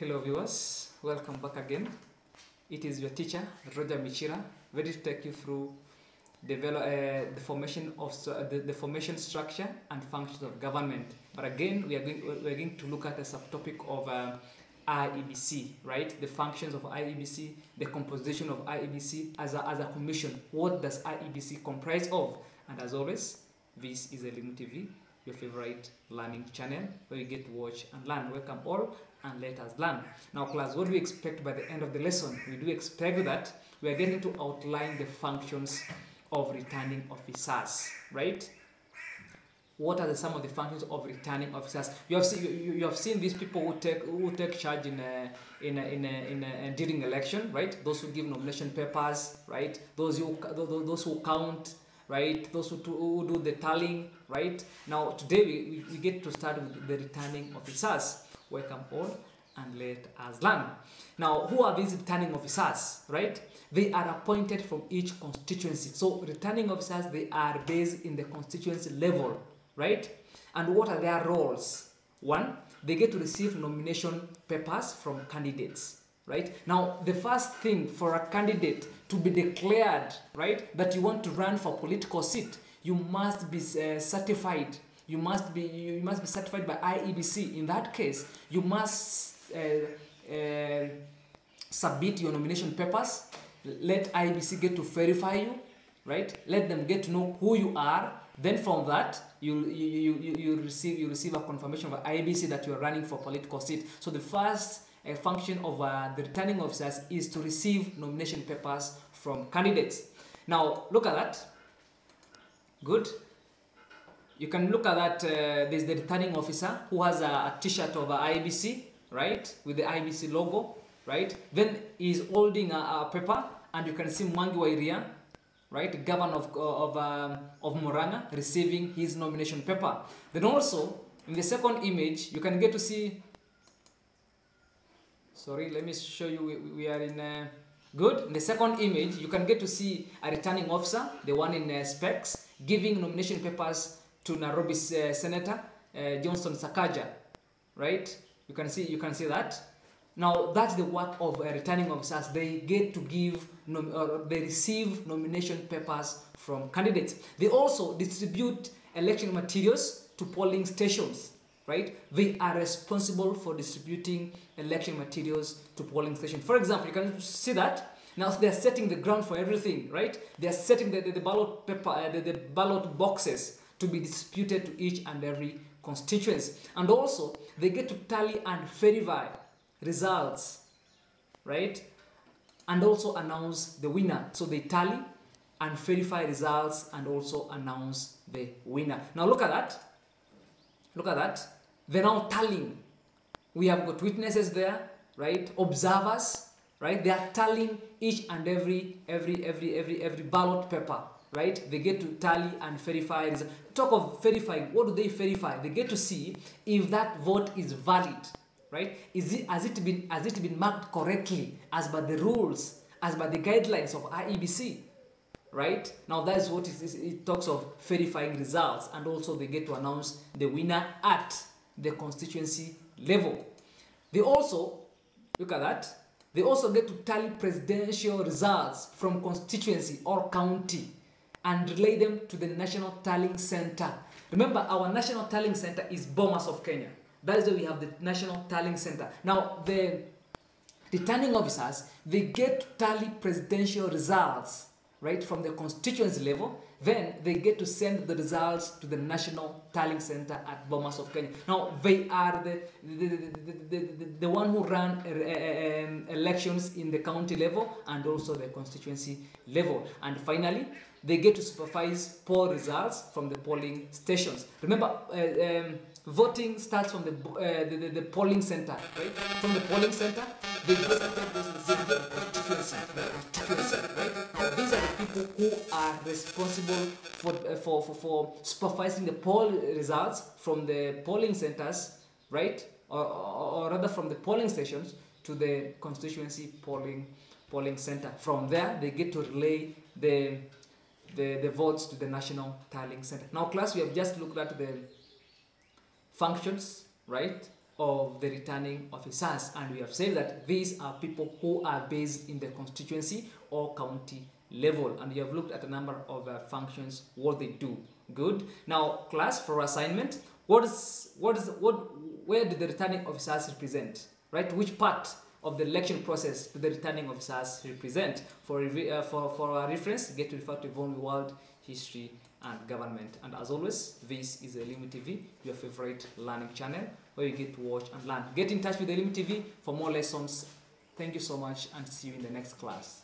Hello viewers, welcome back again. It is your teacher Roger Michira, ready to take you through develop, uh, the formation of uh, the, the formation structure and functions of government. But again, we are going we are going to look at the subtopic of uh, IEBC, right? The functions of IEBC, the composition of IEBC as a, as a commission. What does IEBC comprise of? And as always, this is Elimu TV, your favorite learning channel where you get to watch and learn. Welcome all and let us learn. Now class, what do we expect by the end of the lesson? We do expect that we are getting to outline the functions of returning officers, right? What are the, some of the functions of returning officers? You have seen you, you have seen these people who take who take charge in a, in a, in a, in a, during election, right? Those who give nomination papers, right? Those who those who count, right? Those who, who do the tallying, right? Now today we, we, we get to start with the returning officers. Welcome all and let us learn. Now, who are these returning officers, right? They are appointed from each constituency. So, returning officers, they are based in the constituency level, right? And what are their roles? One, they get to receive nomination papers from candidates, right? Now, the first thing for a candidate to be declared, right, that you want to run for political seat, you must be uh, certified you must be you must be certified by IEBC. In that case, you must uh, uh, submit your nomination papers. Let IEBC get to verify you, right? Let them get to know who you are. Then from that, you you, you, you receive you receive a confirmation from IEBC that you are running for political seat. So the first uh, function of uh, the returning officers is to receive nomination papers from candidates. Now look at that. Good you can look at that uh, there's the returning officer who has a a t-shirt of IEBC right with the IEBC logo right? Then he's holding a, a paper and you can see Mwangi wa Iria right governor of of um, of receiving his nomination paper. Then also in the second image you can get to see sorry let me show you we, we are in uh, good. In the second image you can get to see a returning officer the one in uh, specs giving nomination papers to Nairobi's uh, Senator uh, Johnson Sakaja, right? You can see you can see that. Now that's the work of uh, returning officers. They get to give nom- or they receive nomination papers from candidates. They also distribute election materials to polling stations, right? They are responsible for distributing election materials to polling stations. For example, you can see that now they're setting the ground for everything, right? They're setting the, the, the ballot paper, uh, the, the ballot boxes to be disputed to each and every constituency. And also, they get to tally and verify results, right? And also announce the winner. So they tally and verify results and also announce the winner. Now look at that. Look at that. They're now tallying. We have got witnesses there, right? Observers, right? They are tallying each and every every every every every ballot paper right? They get to tally and verify. Talk of verifying, what do they verify? They get to see if that vote is valid, right? Is it has it been has it been marked correctly as by the rules, as by the guidelines of IEBC, right? Now that is what it, is, it talks of verifying results, and also they get to announce the winner at the constituency level. They also look at that. They also get to tally presidential results from constituency or county and relay them to the National Tallying Center. Remember, our National Tallying Center is Bomas of Kenya. That is why we have the National Tallying Center. Now, the returning officers, they get to tally presidential results, right, from the constituency level. Then they get to send the results to the National Tallying Center at Bomas of Kenya. Now, they are the, the, the, the, the, the one who run uh, um, elections in the county level and also the constituency level. And finally, they get to supervise poll results from the polling stations. Remember, uh, um, voting starts from the, uh, the, the, the, polling center, right? From the polling center, they get to the constituency, constituency, right? People who are responsible for, uh, for, for, for supervising the poll results from the polling centers, right? Or, or, or rather from the polling stations to the constituency polling polling center. From there, they get to relay the the, the votes to the National Tallying Center. Now, class, we have just looked at the functions, right, of the returning officers. And we have said that these are people who are based in the constituency or county level. And you have looked at a number of uh, functions, what they do. Good. Now, class for assignment, what is, what is, what, where do the returning officers represent? Right? Which part of the election process do the returning officers represent? For, uh, for, for our reference, get to refer to Von World History and Government. And as always, this is Elimu TV, your favorite learning channel, where you get to watch and learn. Get in touch with Elimu TV for more lessons. Thank you so much and see you in the next class.